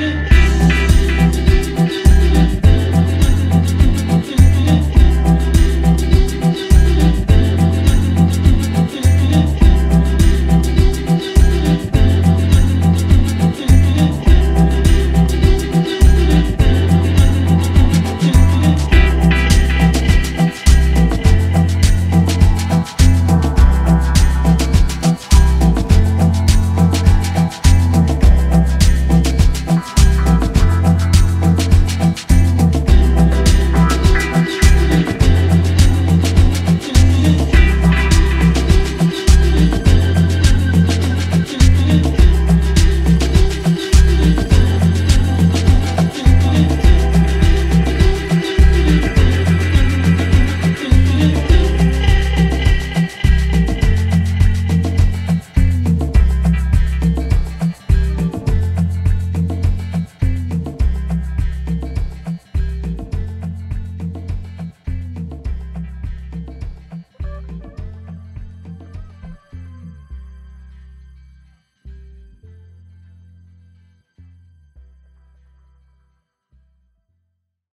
it.